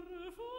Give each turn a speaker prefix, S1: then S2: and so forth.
S1: frevo